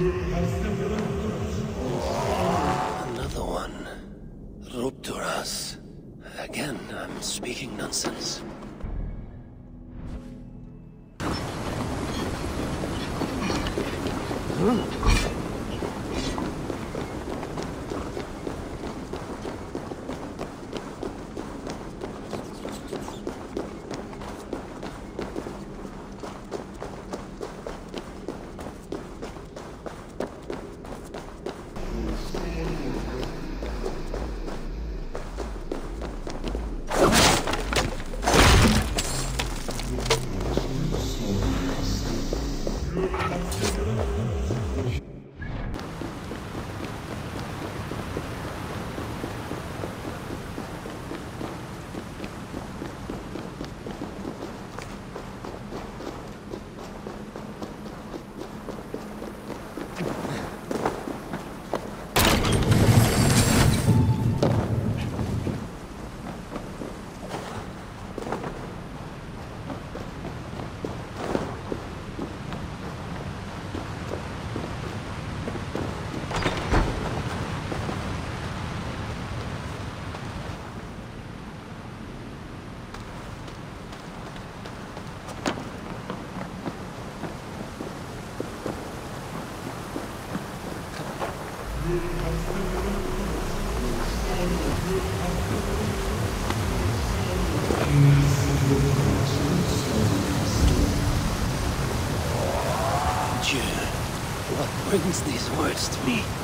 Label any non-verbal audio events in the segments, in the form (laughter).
Another one. Rupturas. Again, I'm speaking nonsense. Hmm. What brings these words to me?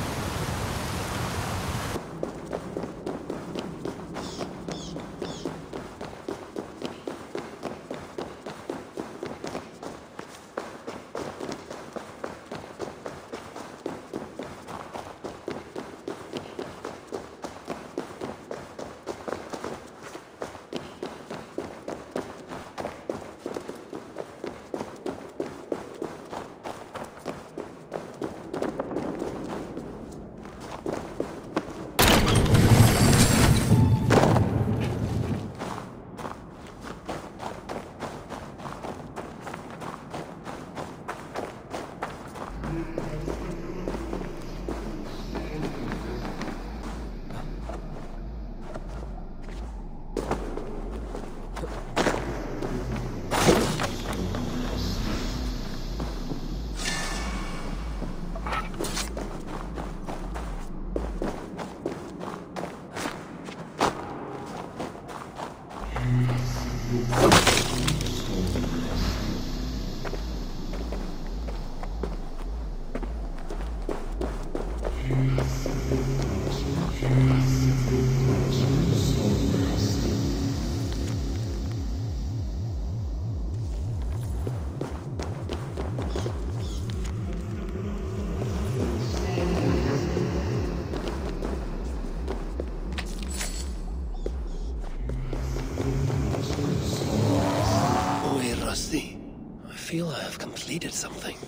Completed something.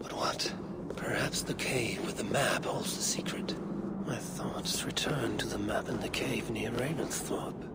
But what? Perhaps the cave with the map holds the secret. My thoughts return to the map in the cave near Ravensthorpe.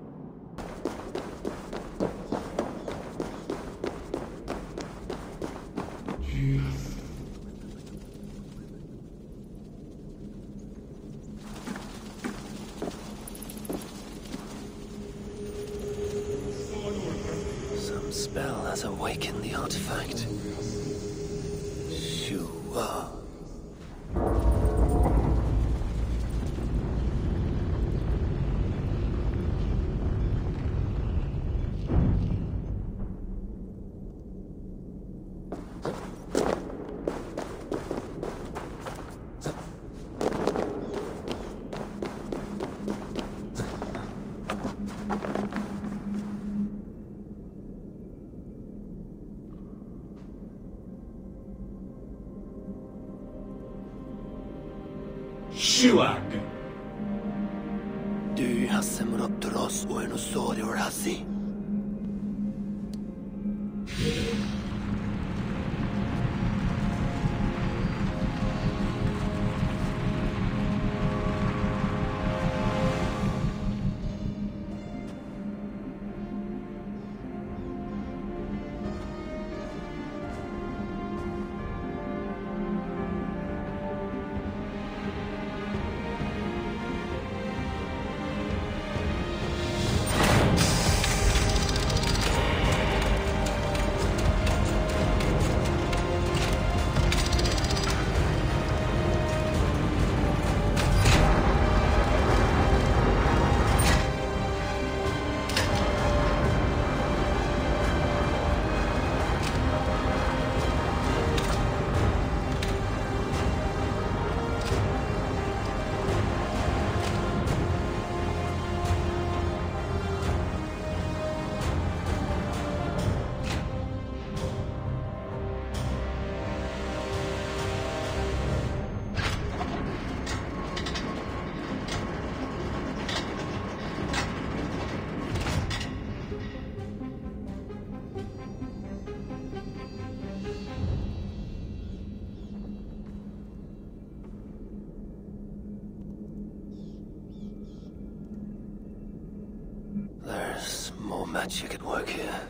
Work here.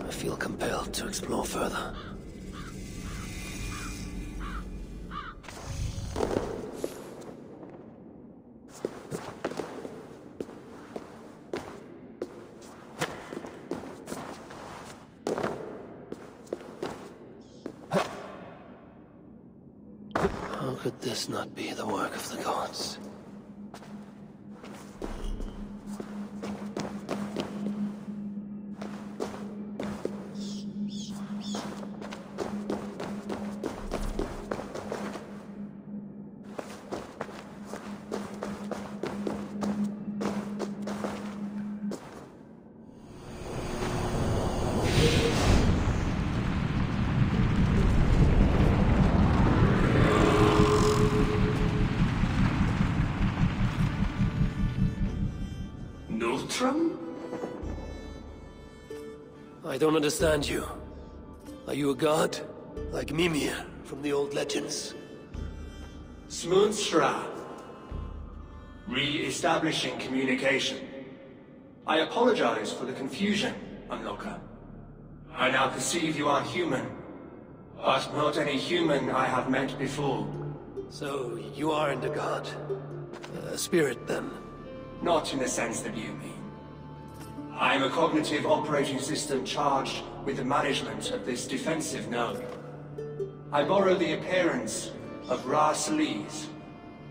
I feel compelled to explore further. How could this not be the work of the gods? Don't understand you. Are you a god? Like Mimir from the old legends? Smoonstra. Re-establishing communication. I apologize for the confusion, Unlocker. I now perceive you are human. But not any human I have met before. So, you aren't a god. A spirit, then? Not in the sense that you mean. I am a cognitive operating system charged with the management of this defensive node. I borrow the appearance of Rah Cel'eze,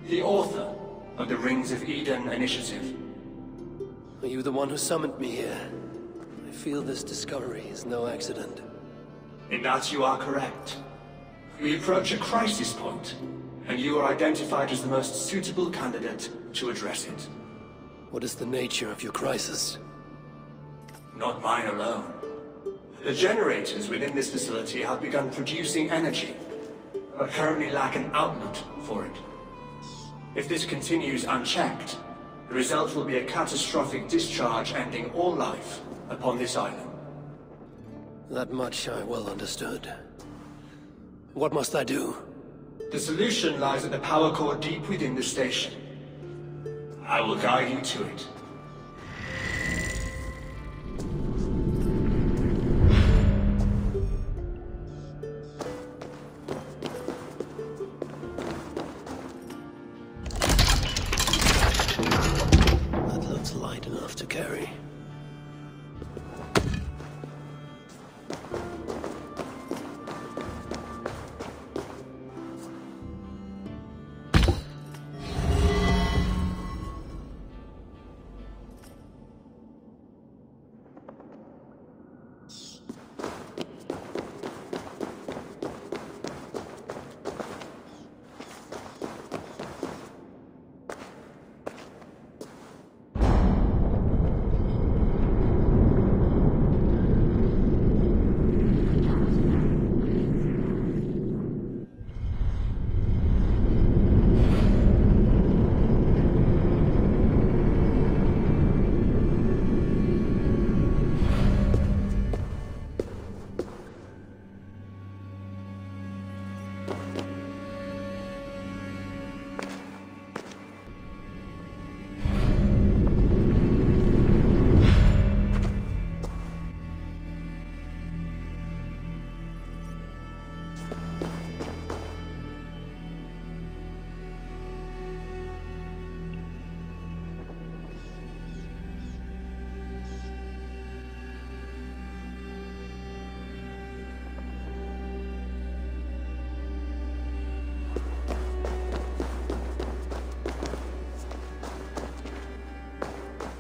the author of the Rings of Eden initiative. Are you the one who summoned me here? I feel this discovery is no accident. In that you are correct. We approach a crisis point, and you are identified as the most suitable candidate to address it. What is the nature of your crisis? Not mine alone. The generators within this facility have begun producing energy, but currently lack an outlet for it. If this continues unchecked, the result will be a catastrophic discharge ending all life upon this island. That much I well understood. What must I do? The solution lies at the power core deep within the station. I will guide you to it.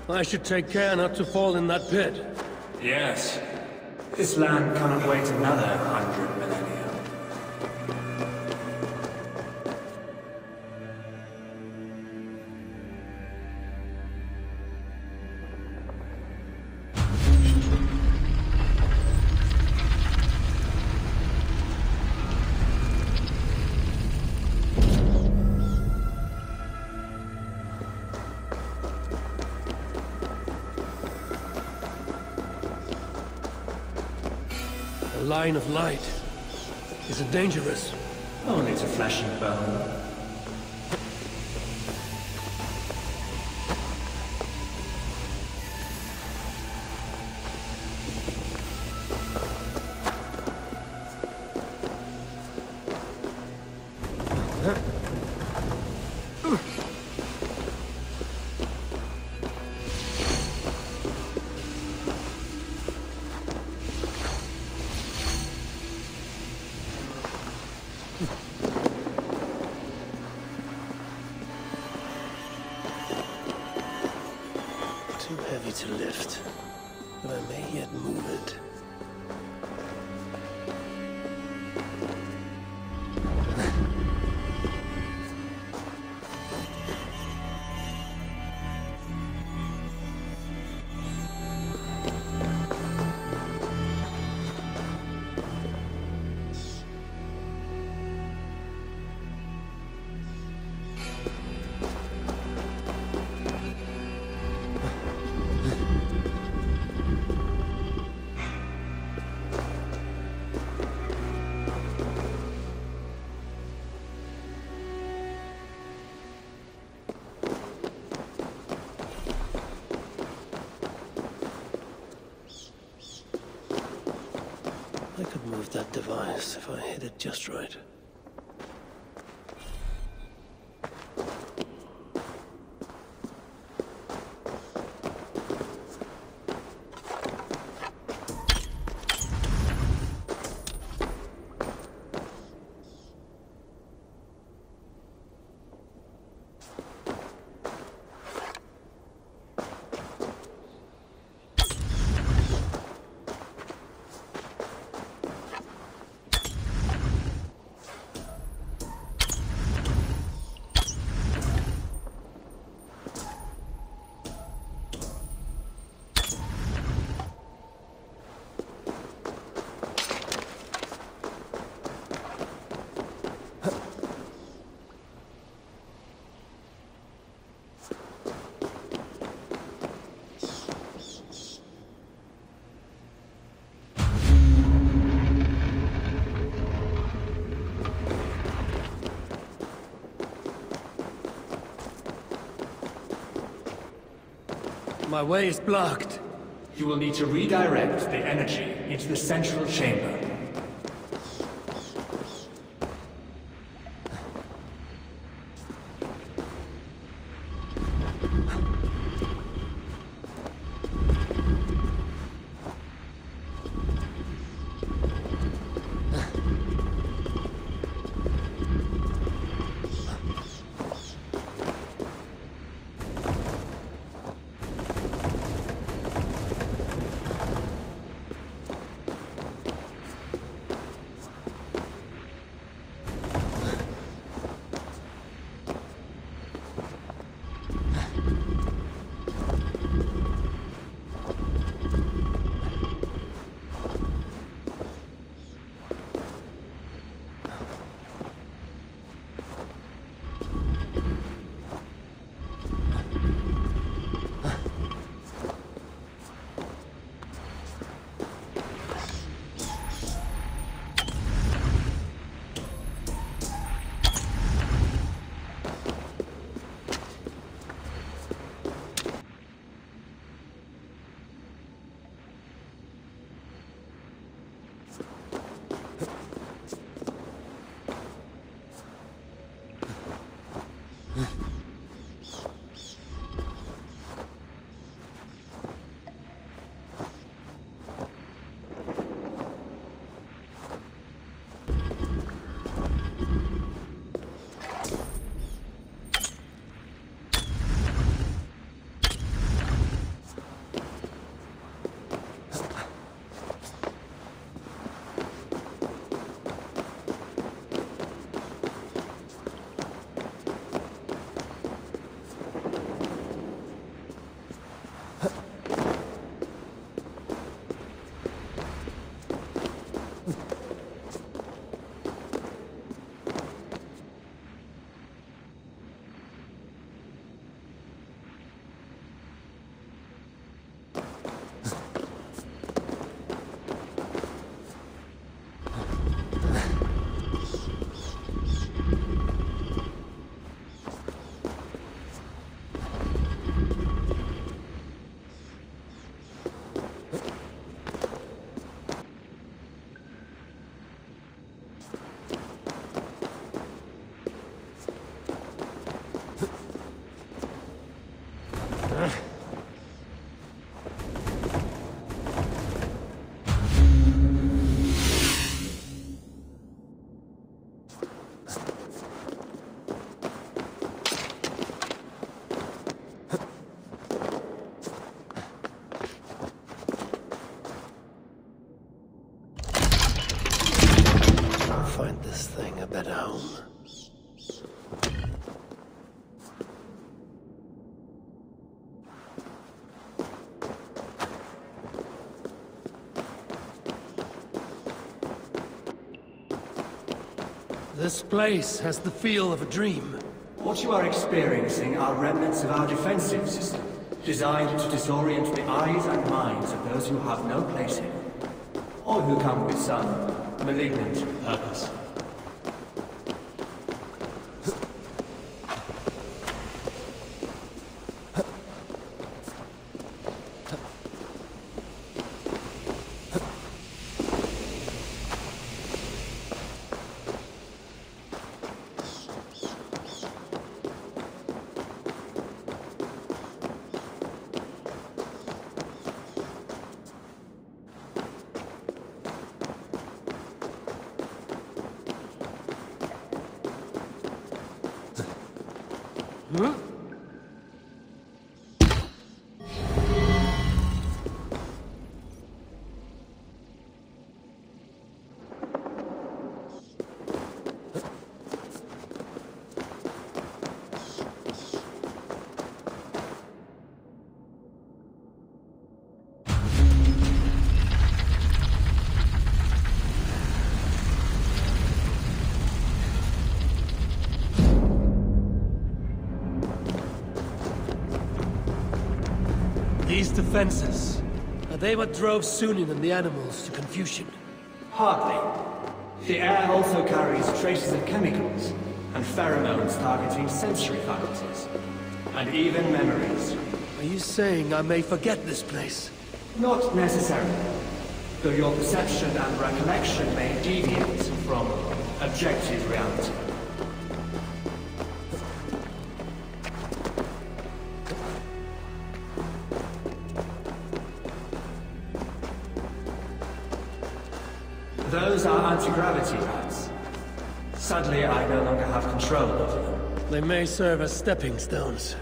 I should take care not to fall in that pit. Yes. This land cannot wait another line of light. Is it dangerous? Only to flashing and My way is blocked. You will need to redirect the energy into the central chamber. This place has the feel of a dream. What you are experiencing are remnants of our defensive system, designed to disorient the eyes and minds of those who have no place here, or who come with some malignant purpose. Defenses, are they what drove Sunin and the animals to confusion? Hardly. The air also carries traces of chemicals, and pheromones targeting sensory faculties, and even memories. Are you saying I may forget this place? Not necessarily, though your perception and recollection may deviate from objective reality. Them. They may serve as stepping stones.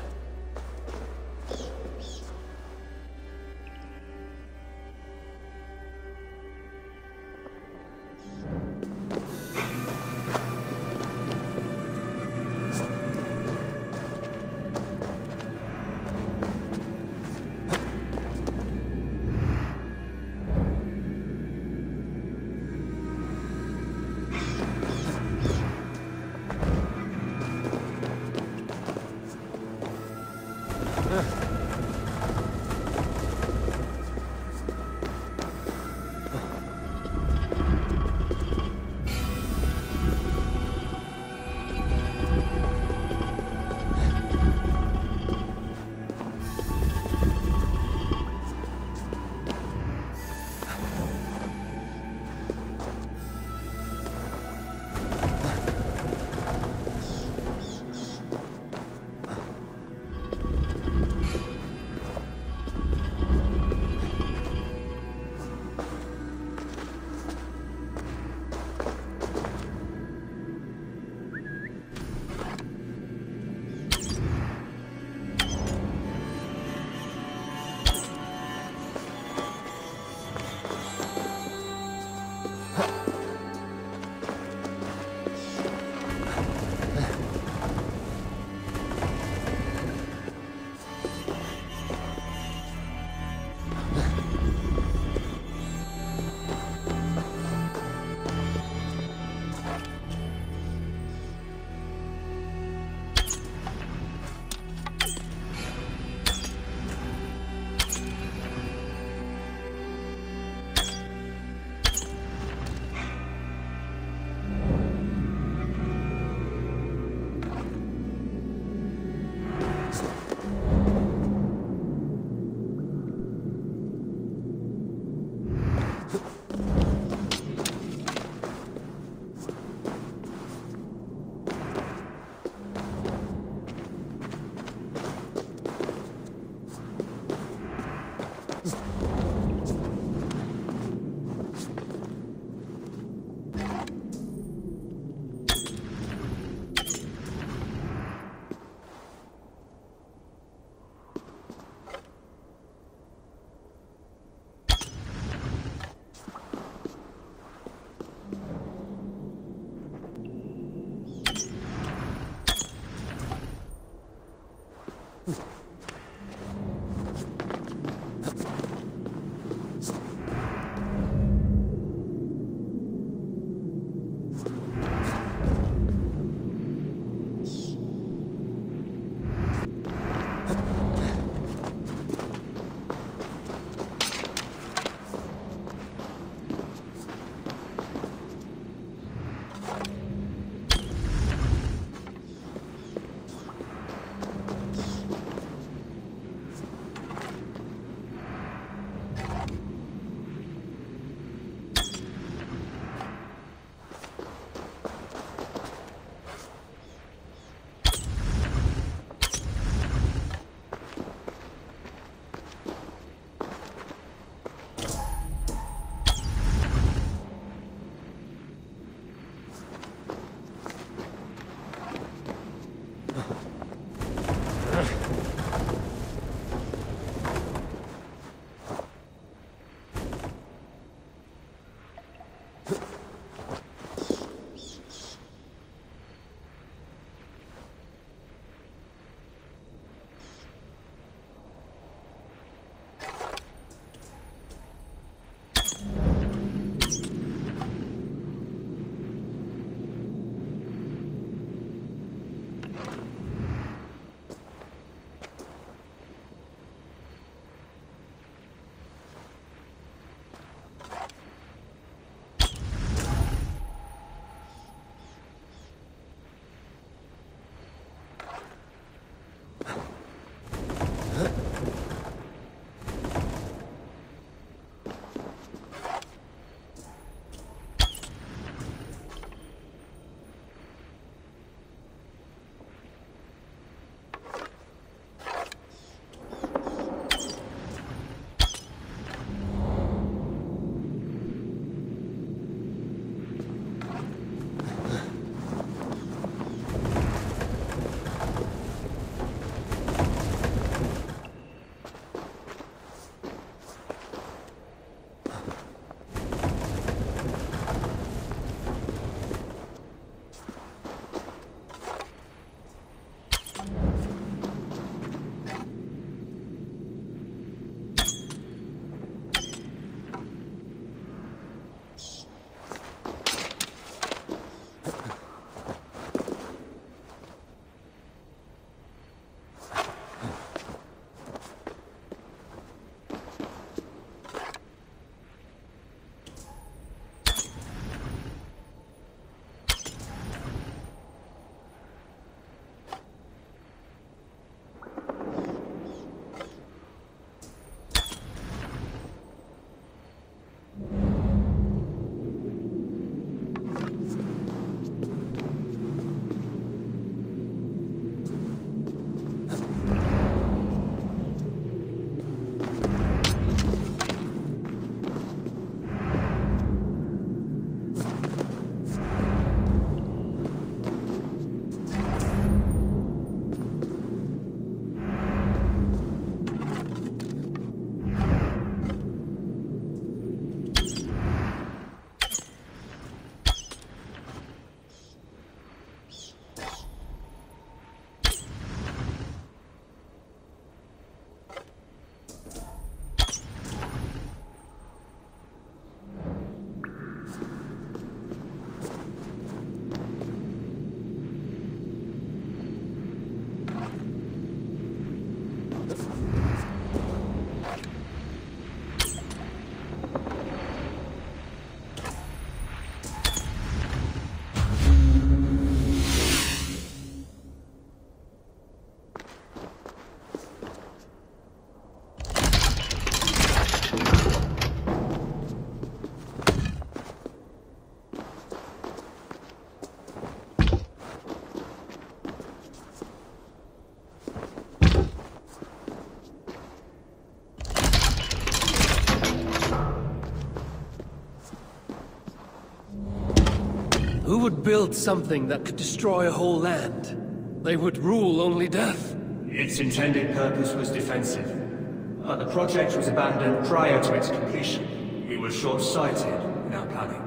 Who would build something that could destroy a whole land? They would rule only death. Its intended purpose was defensive, but the project was abandoned prior to its completion. We were short-sighted in our planning,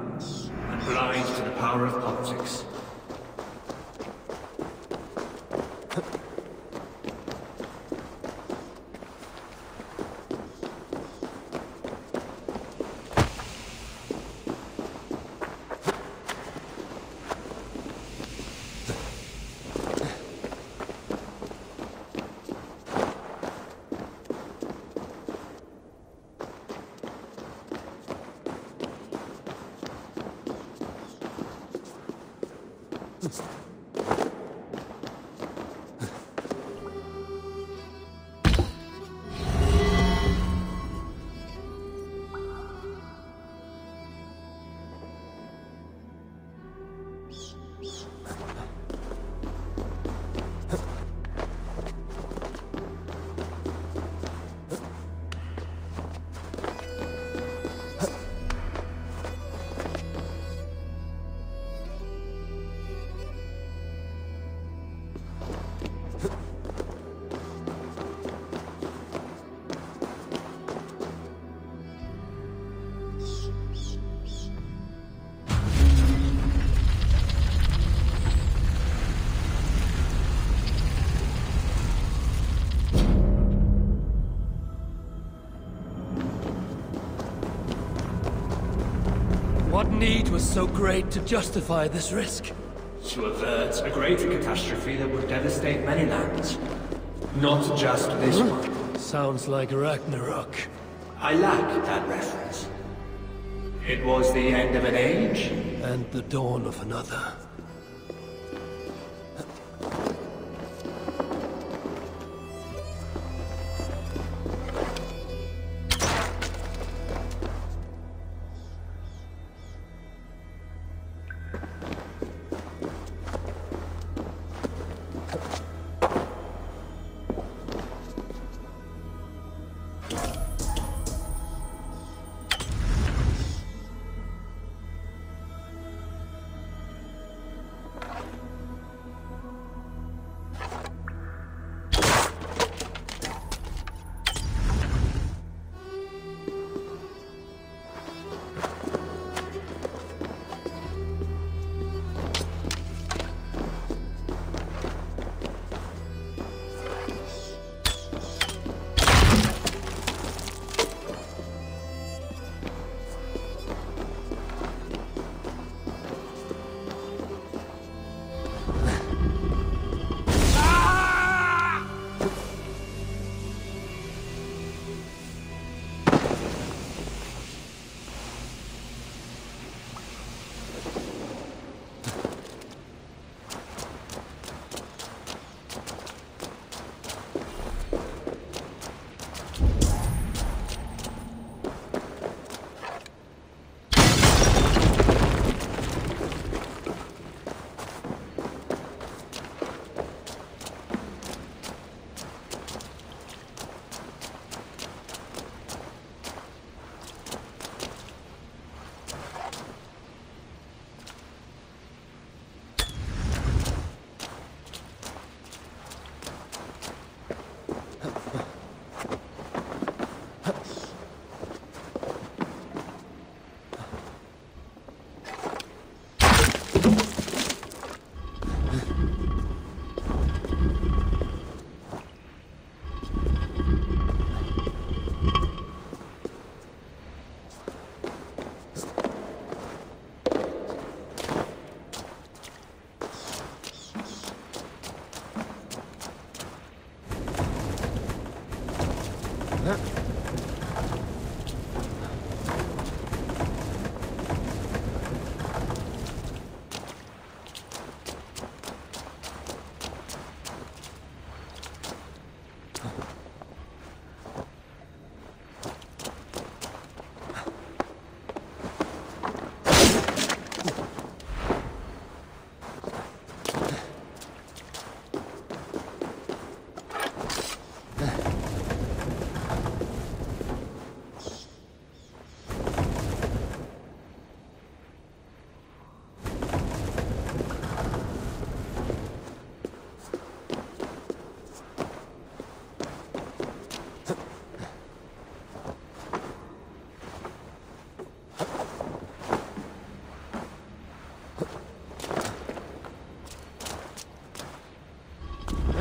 and blind to the power of politics. Need was so great to justify this risk? To avert a greater catastrophe that would devastate many lands. Not just this one. Sounds like Ragnarok. I lack that reference. It was the end of an age, And the dawn of another.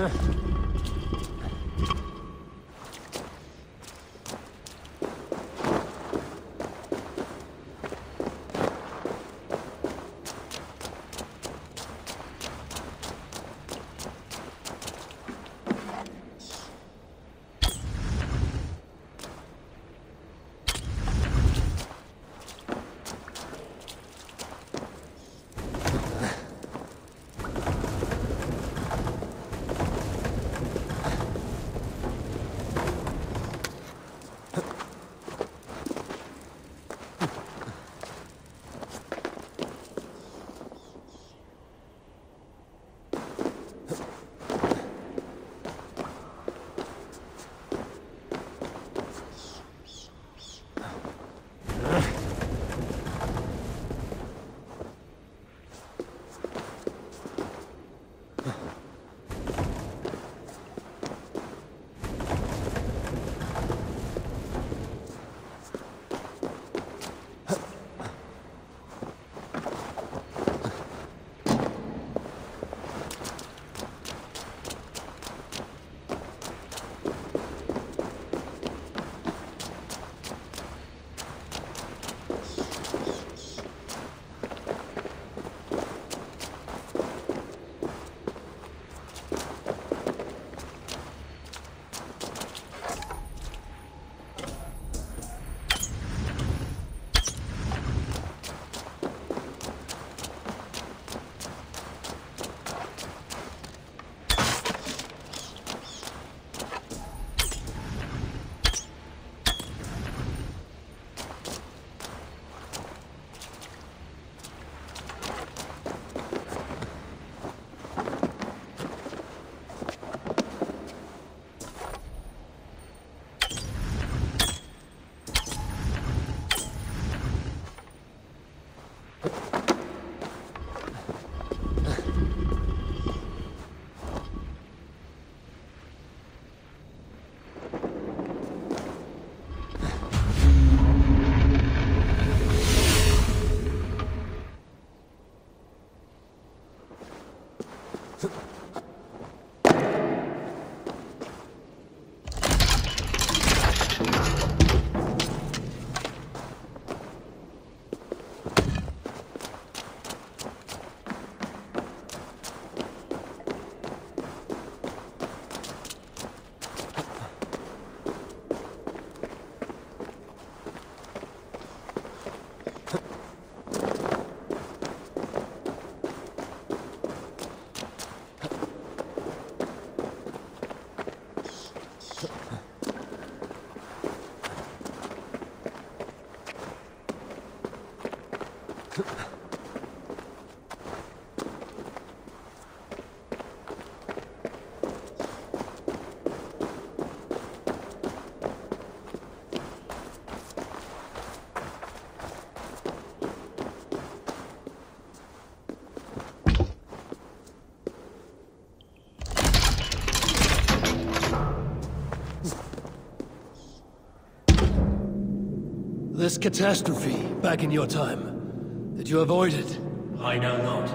Ugh. This catastrophe, back in your time, did you avoid it? I know not.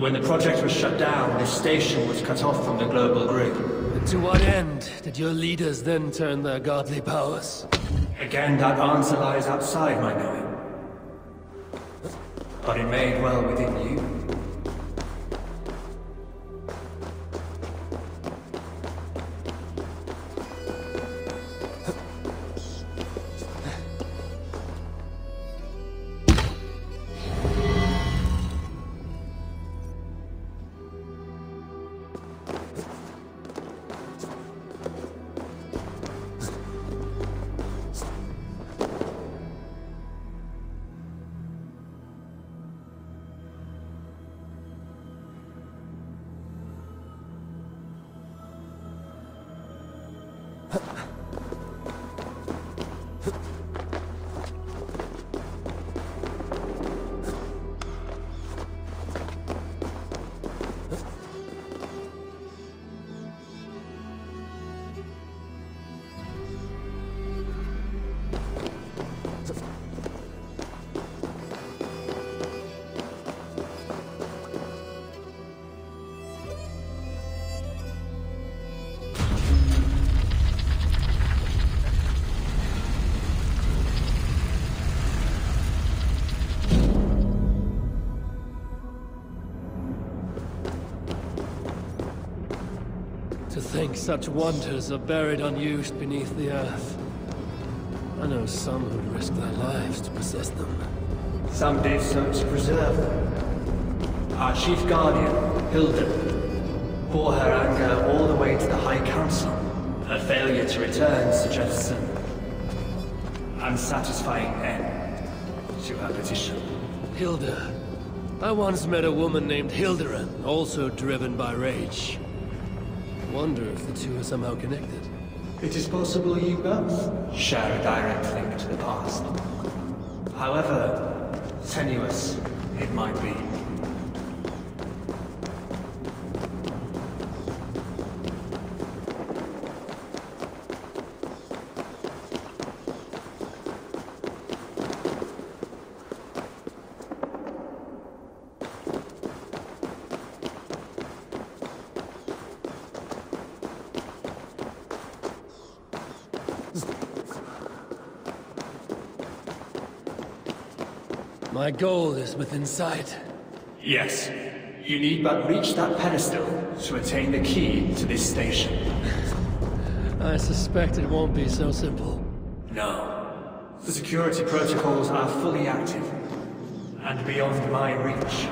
When the project was shut down, this station was cut off from the global grid. And to what end did your leaders then turn their godly powers? Again, that answer lies outside my knowing. But it may dwell within you. Think such wonders are buried unused beneath the earth. I know some who'd risk their lives to possess them. Some did so to preserve them. Our chief guardian, Hilda, bore her anger all the way to the High Council. Her failure to return suggests an unsatisfying end to her petition. Hilda. I once met a woman named Hilderan, also driven by rage. Wonder if the two are somehow connected. It is possible you both share a direct link to the past. However tenuous it might be. My goal is within sight. Yes. You need but reach that pedestal to attain the key to this station. I suspect it won't be so simple. No. The security protocols are fully active and beyond my reach.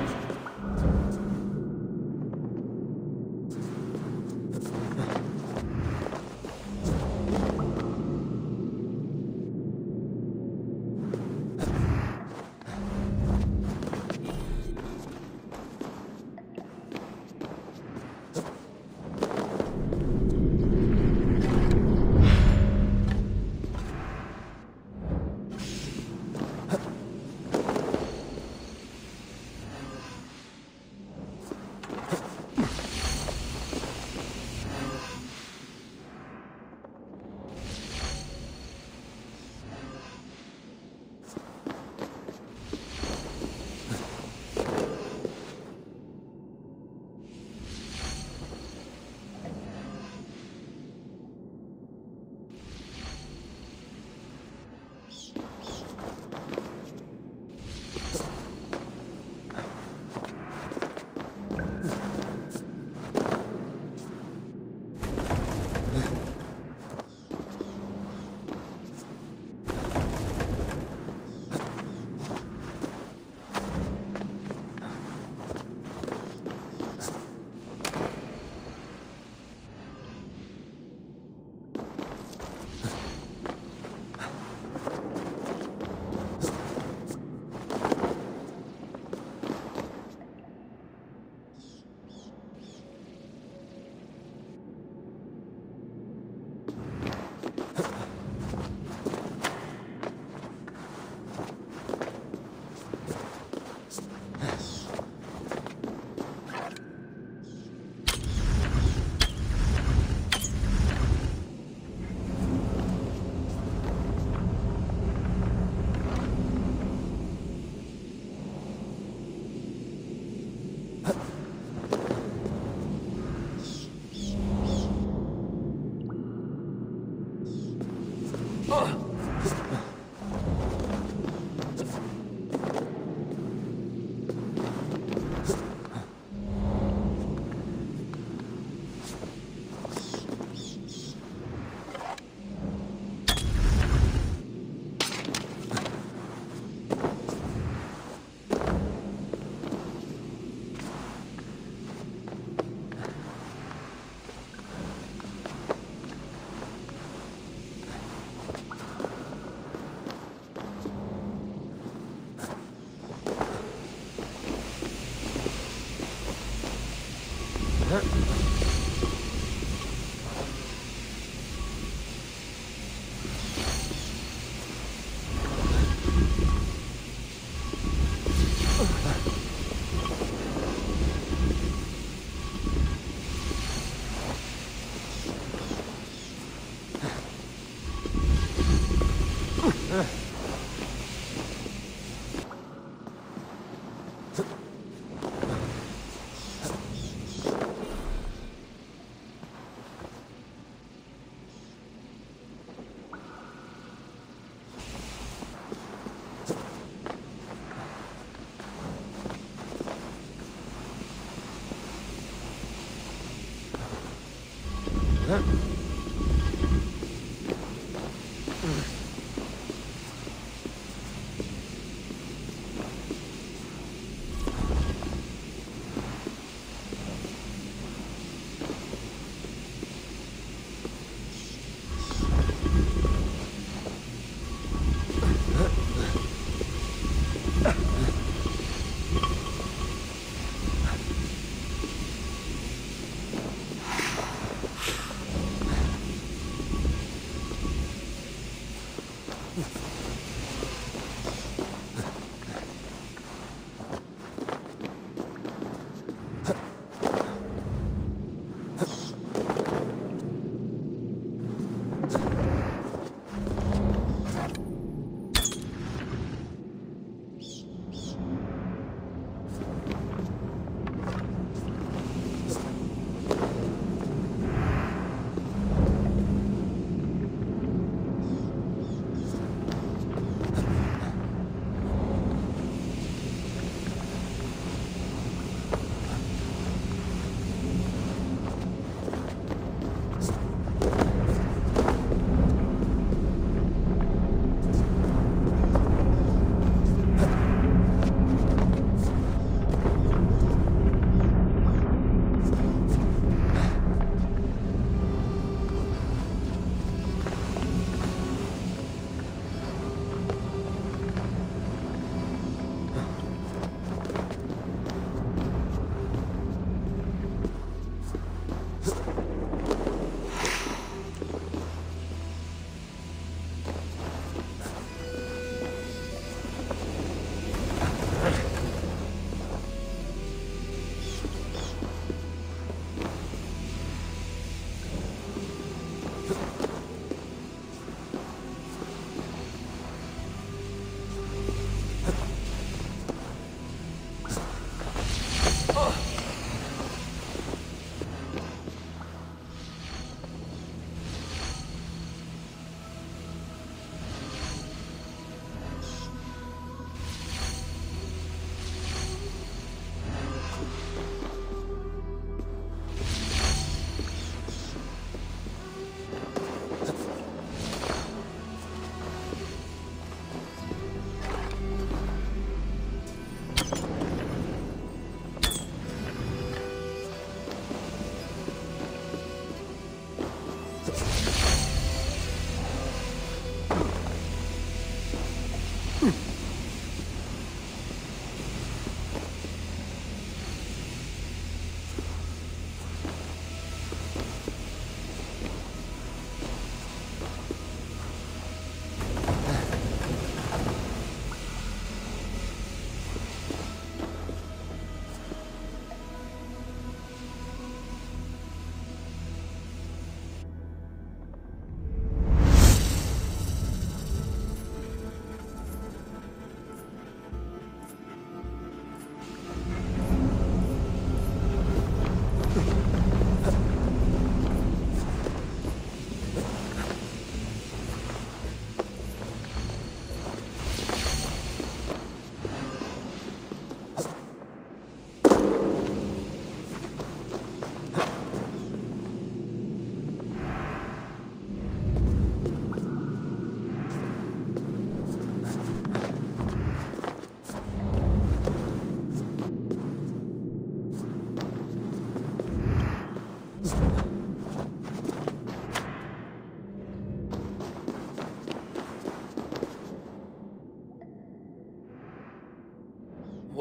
hurt.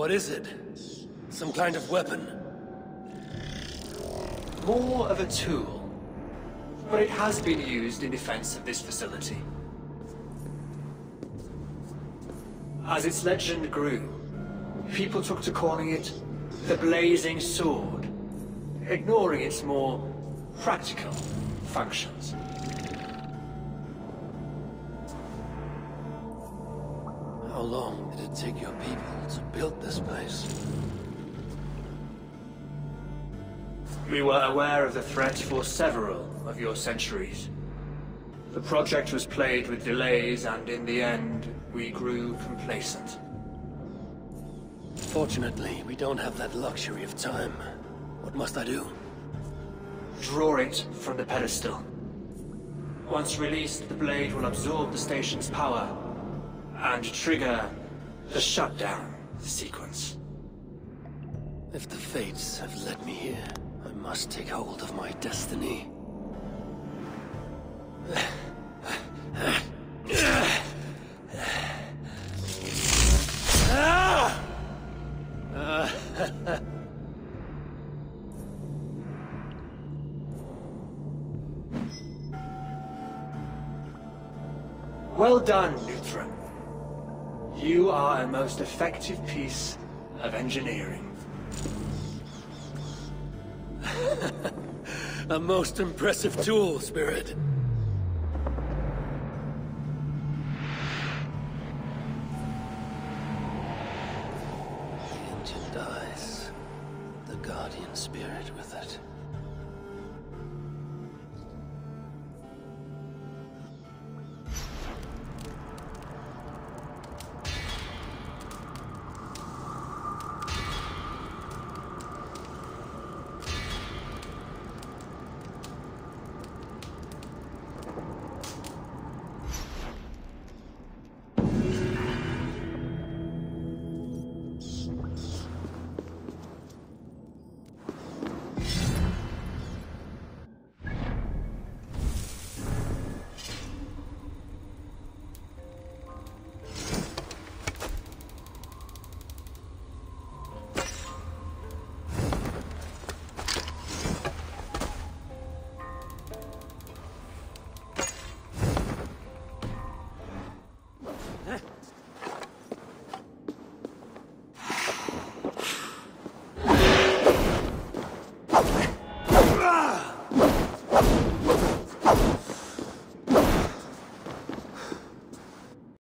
What is it? Some kind of weapon? more of a tool, but it has been used in defense of this facility. As its legend grew, people took to calling it the Blazing Sword, ignoring its more practical functions. How long did it take your people to build this place? We were aware of the threat for several of your centuries. The project was plagued with delays, and in the end, we grew complacent. Fortunately, we don't have that luxury of time. What must I do? Draw it from the pedestal. Once released, the blade will absorb the station's power and trigger the shutdown sequence. If the fates have led me here, I must take hold of my destiny. Well done, Nuthra. You are a most effective piece of engineering. (laughs) A most impressive tool, Spirit.